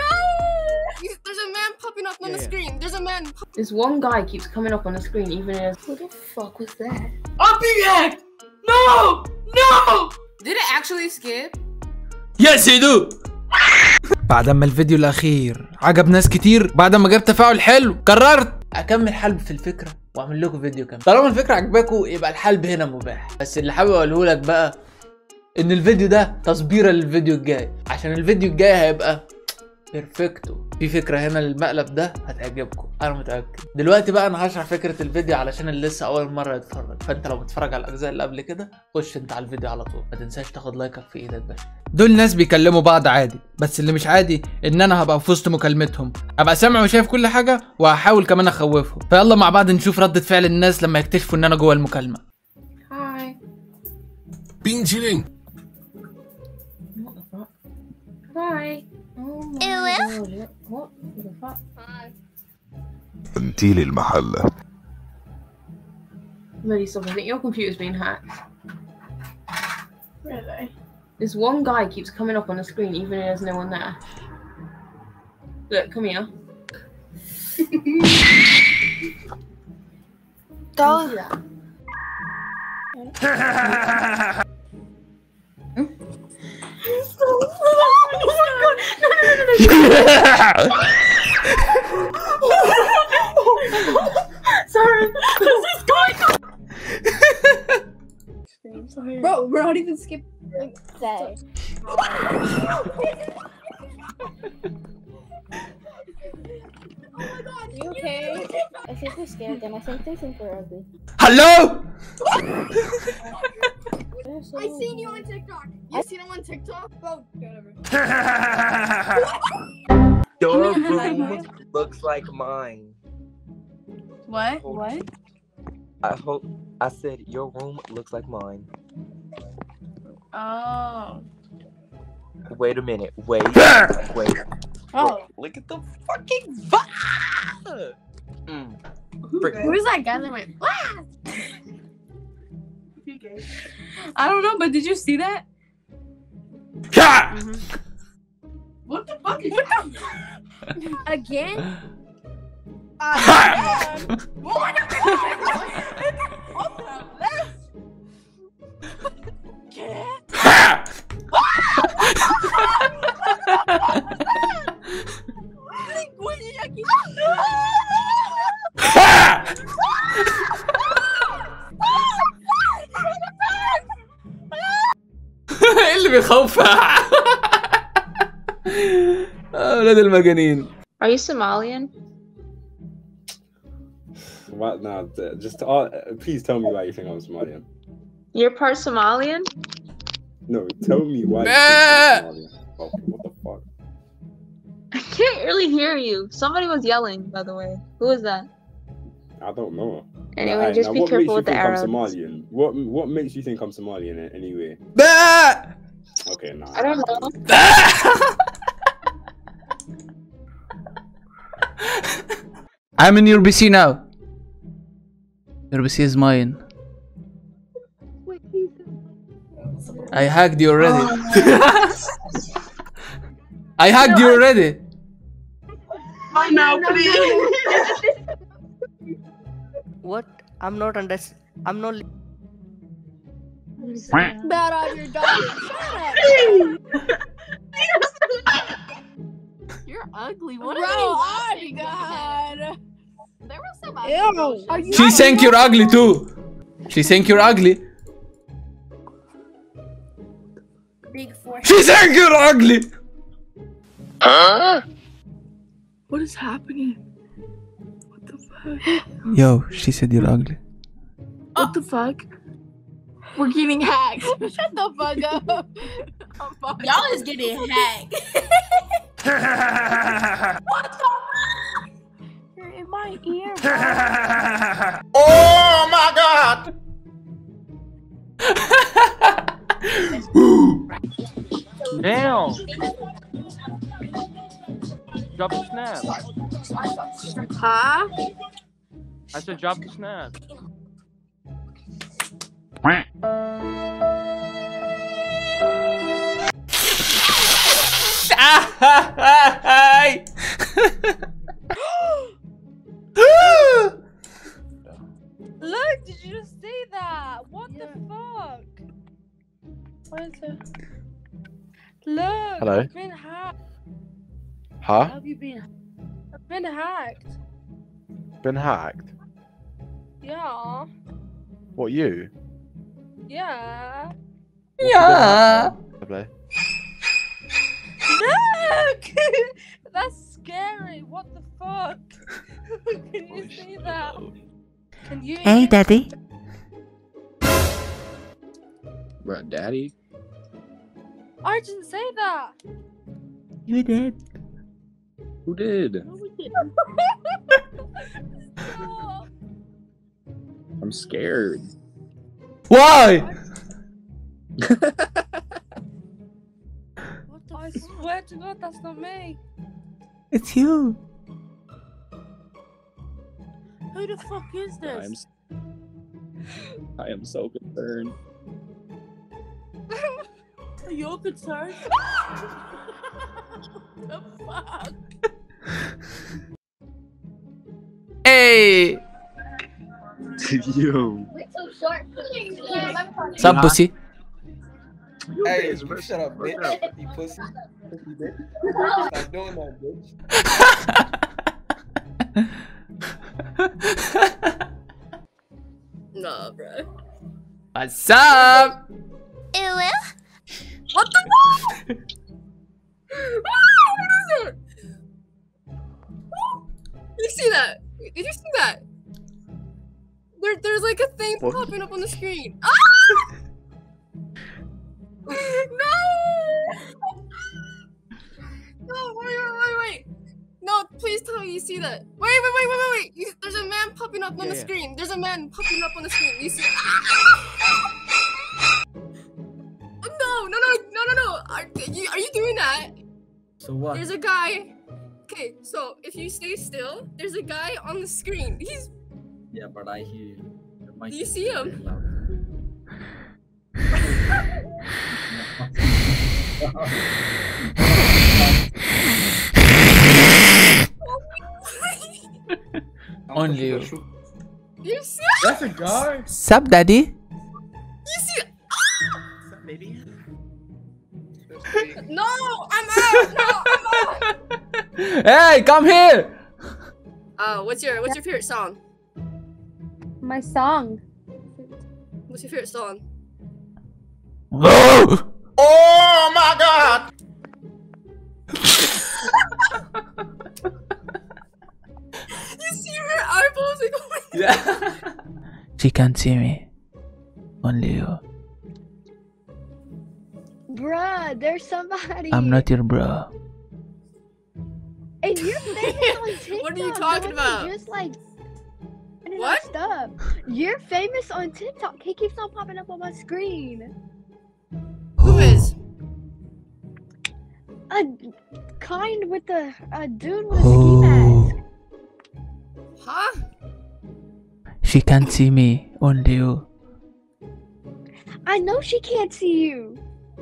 No! You- There's a man popping up on the Yeah. screen. There's a man. This one guy keeps coming up on the screen, even as who the fuck was that? I'll be back! No! No! Did it actually skip? Yes you do بعد ما الفيديو الأخير عجب ناس كتير بعد ما جاب تفاعل حلو قررت أكمل حلب في الفكرة وأعمل لكم فيديو كامل طالما الفكرة عجباكم يبقى الحلب هنا مباح بس اللي حابب أقوله لك بقى إن الفيديو ده تصبيرة للفيديو الجاي عشان الفيديو الجاي هيبقى بيرفكتو في فكره هنا للمقلب ده هتعجبكم انا متاكد دلوقتي بقى انا هشرح فكره الفيديو علشان اللي لسه اول مره يتفرج فانت لو بتتفرج على الاجزاء اللي قبل كده خش انت على الفيديو على طول ما تنساش تاخد لايكك في ايدك بس دول ناس بيكلموا بعض عادي بس اللي مش عادي ان انا هبقى في وسط مكالمتهم ابقى سامع وشايف كل حاجه وهحاول كمان اخوفهم فيلا مع بعض نشوف ردة فعل الناس لما يكتشفوا ان انا جوه المكالمه Hi. 冰淇淋， What the fuck? Hi. Oh my god. What the fuck? انت لي المحل Millie, stop. I think your computer's been hacked. Really? This one guy keeps coming up on the screen, even if there's no one there. Look, come here. Go. Sorry, this is going Bro, we're not even skipping. Say. Oh my god, You okay? I think we're scared them. I think they think we're ugly. Hello? I seen you on TikTok. You seen him on TikTok? Oh. Your I'm room looks like mine. What? What? I hope I said your room looks like mine. Oh. Wait a minute. Wait. wait. Oh. Look at the fucking vibe. Mm. Who's that guy that went? "Ah!" I don't know, but did you see that? What again? إيه اللي oh أولاد آه، المجانين Are you Somalian? What? now, d- just all, please tell me why you think I'm Somalian. You're part Somalian? No, tell me why you think I'm Somalian. Oh, what the fuck? I can't really hear you. Somebody was yelling, by the way. Who was that? I don't know. Anyway, Alright, just now be what careful makes with the you think arrows. I'm Somalian? What what makes you think I'm Somalian in any? Okay, nah. I don't know. I'm in your PC now. Your PC is mine. I hacked you already. Oh. I hacked you already. Why now, please? What? I'm not under. I'm not. Bad on your dog. You're ugly. What Ew. You She think you're ugly too. She think you're ugly. big forehead? She think you're ugly. Huh? What is happening? What the fuck? Yo, she said you're ugly. What the fuck? We're getting hacked. Shut the fuck up. Oh, Y'all is getting hacked. what my ear. Oh my god! Damn. Drop the snap. Huh? I said drop the snap. Huh? you been? I've been hacked. Been hacked? Yeah. What, you? Yeah. Yeah. Look! That's scary. What the fuck? Can you see that? Can you? Hey, daddy. Bro, daddy. I didn't say that. You did. Who did? No, we didn't. Stop. I'm scared. Why? What the I swear to God, that's not me. It's you. Who the fuck is I am, this? s- I am so concerned. Are You're concerned? the fuck? Hey. Yo. Wait so short. Yeah, my part. Sup, pussy? Hey, you shut up, bitch. You pussy. Pussy bitch. Stop doing that, bitch. Nah, bro. What's up? Ew. What the fuck? you see that? Did you see that? There, there's like a thing What? popping up on the screen. Ah! no! No, wait, wait, wait, wait. No, please tell me you see that. Wait, wait, wait, wait, wait, wait. You, there's a man popping up on Yeah, the yeah. screen. There's a man popping up on the screen. You see? No, no, no, no, no, no. Are you, are you doing that? So what? There's a guy. Okay, so if you stay still, there's a guy on the screen. He's Yeah, but I hear you. Do you see him? loud. Only you. you see That's a guard. Sup, daddy? you see Baby. No, I'm out. No, I'm out. Hey, come here. Uh, what's your what's your favorite song? My song. What's your favorite song? Oh. Oh my god! You see her eyeballs like oh Yeah. she can't see me. Only you. Bruh, there's somebody. I'm not your bro. What are you talking about? Just like. What? Stuff. You're famous on TikTok. He keeps on popping up on my screen. Who oh. is? A kind with the a dude with a ski oh. mask. Huh? She can't see me. Only you. I know she can't see you.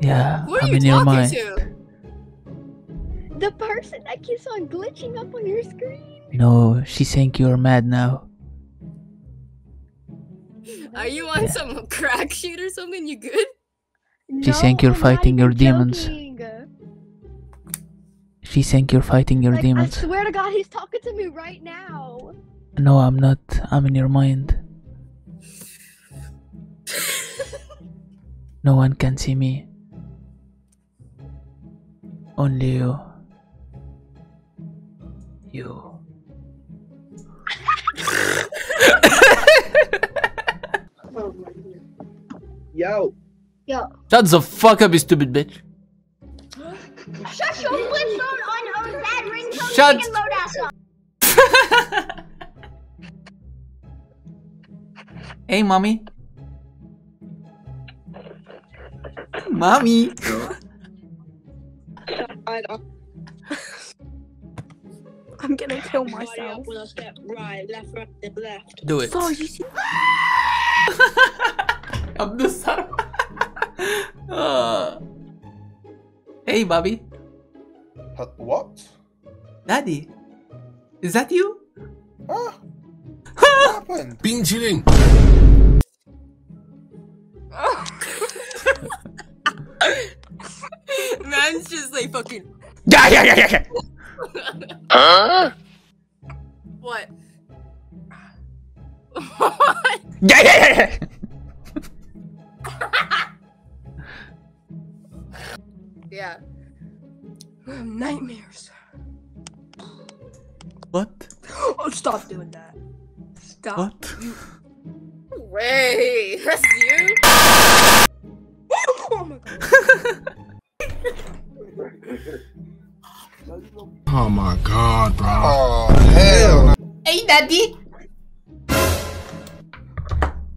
Yeah, Who are I'm you in your talking mind. to? The person that keeps on glitching up on your screen. No, she think you're mad now. Are you on some crack sheet or something? You good? She no, think you're I'm not fighting your even demons. joking. She think you're fighting your Like, demons. I swear to God, he's talking to me right now. No, I'm not. I'm in your mind. No one can see me. Only you. You. Yo. Shut the fuck up, you stupid bitch. Shut your flip phone on a bad ringtone. Shut- and load ass up. Hey, mommy. Mommy. I don't. I'm gonna kill myself. Right, left, right, left. Do it. Sorry, you see. I'm the son. uh. Hey, Bobby. Uh, what? Daddy, is that you? Huh? what happened? Bean cheating. Man's just like fucking. Yeah, yeah, yeah, yeah, yeah. Huh? What? Yeah, yeah, yeah, yeah. yeah. Nightmares. What? Oh, stop doing that. Stop. What? You. Wait, that's you? Hey, daddy.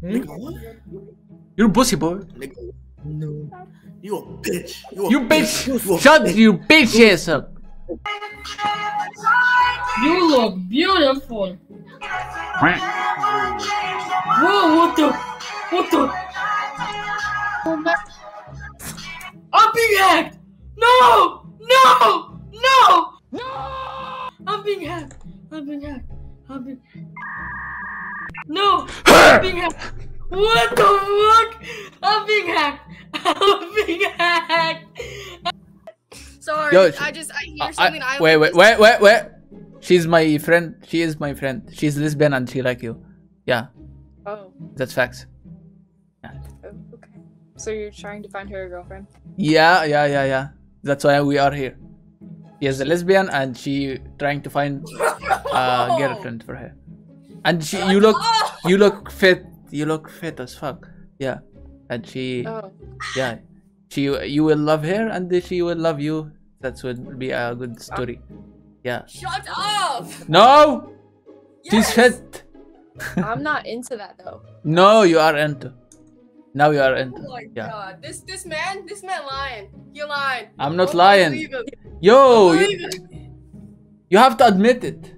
Hmm? You're a pussy boy. No. You a bitch. You a You bitch. Shut you bitch ass up. You look beautiful. Whoa, what the? What the? I'm being hacked! No! No! No! No! I'm being hacked! I'm being hacked! No! I'm being hacked! What the fuck? I'm being hacked! I'm being hacked! Sorry, Yo, I just I hear I- something. I, wait, wait, wait, wait, wait. She's my friend. She is my friend. She's lesbian and she like you. Yeah, Oh, that's facts. oh, okay. So you're trying to find her a girlfriend? Yeah, yeah, yeah, yeah. That's why we are here. She is a lesbian and she trying to find a girlfriend for her. And she, you look, you look fit. You look fit as fuck. Yeah, and she, Oh. yeah, she, you will love her and she will love you. That would be a good story. Yeah. Shut up! No, she's fit. I'm not into that though. No, you are into. Now you are in. Oh my Yeah. god, this this man, this man lying. He lying. I'm not lying. Yo, you, you have to admit it.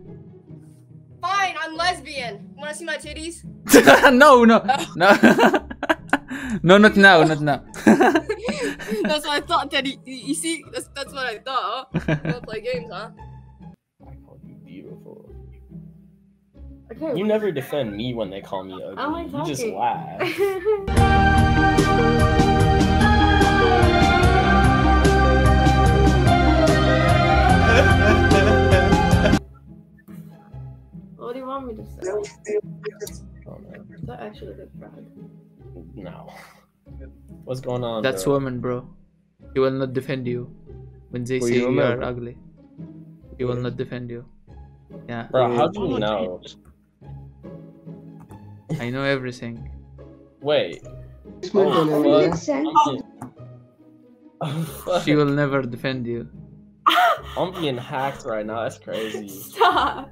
Fine, I'm lesbian. Wanna see my titties? no, no, no, no, not now, not now. that's what I thought, Teddy. You you see, that's that's what I thought. Huh? You don't play games, huh? You never defend me when they call me ugly. I like you just laugh. What do you want me to say? Is oh, that actually a good friend? No. What's going on? That's bro? woman, bro. She will not defend you when they Who say you you are ugly. She will not defend you. Yeah. Bro, how do you know? I know everything. Wait. What Oh, the fuck. makes sense. I'm being- Oh. She will never defend you. I'm being hacked right now. That's crazy. Stop.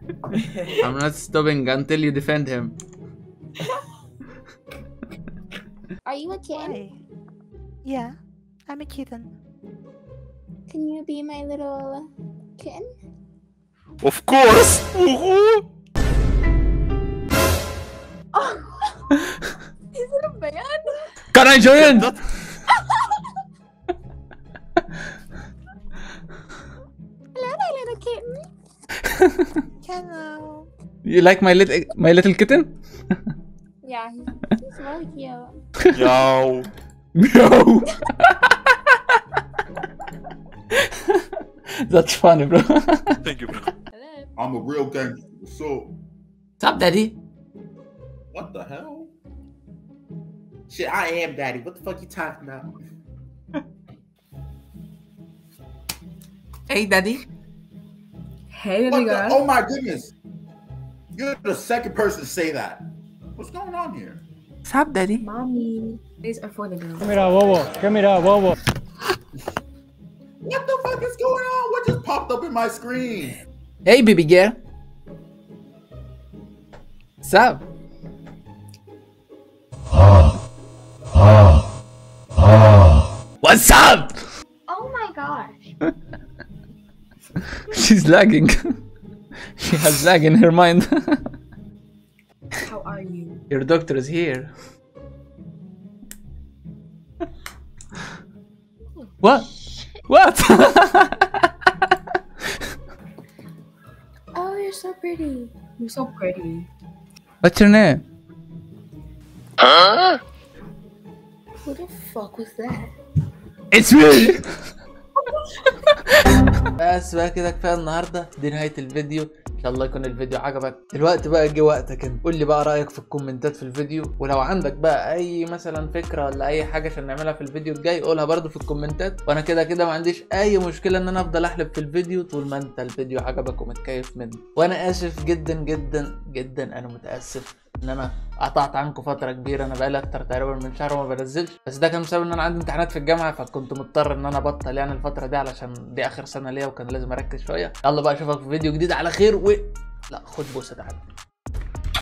I'm not stopping until you defend him. Are you a kitten? Yeah, I'm a kitten. Can you be my little kitten? Of course. Can I join? Hello, my little kitten. Hello. You like my little my little kitten? Yeah, he's, he's really cute. Yo. Yo. That's funny, bro. Thank you, bro. I'm a real gangster. What's up? What's up, daddy? What the hell? Shit, I am daddy. What the fuck you talking about? Hey, daddy. Hey, What the- oh my goodness. You're the second person to say that. What's going on here? What's up, daddy? Mommy. These are for the girls. Mira, bobo. ¿Qué mira, whoa What the fuck is going on? What just popped up in my screen? Hey, baby girl. What's up? What's up? Oh my gosh. She's lagging. she has lag in her mind. How are you? Your doctor is here. what? What? Oh, you're so pretty. You're so pretty. What's your name? Huh? Who the fuck was that? Me. بس بقى كده كفاية النهارده دي نهاية الفيديو. إن شاء الله يكون الفيديو عجبك. دلوقتي بقى جه وقتك انت. قول لي بقى رأيك في الكومنتات في الفيديو. ولو عندك بقى أي مثلا فكرة ولا أي حاجة عشان نعملها في الفيديو الجاي قولها برضو في الكومنتات. وأنا كده كده ما عنديش أي مشكلة إن أنا أفضل أحلب في الفيديو طول ما أنت الفيديو عجبك ومتكيف منه. وأنا آسف جدا جدا جدا. أنا متأسف. إن أنا قطعت عنكم فترة كبيرة أنا بقالي أكتر تقريبا من شهر وما بنزلش. بس ده كان بسبب إن أنا عندي امتحانات في الجامعة فكنت مضطر إن أنا أبطل يعني الفترة دي علشان دي آخر سنة ليا وكان لازم أركز شوية. يلا بقى أشوفك في فيديو جديد على خير و لا خد بوسة تعالى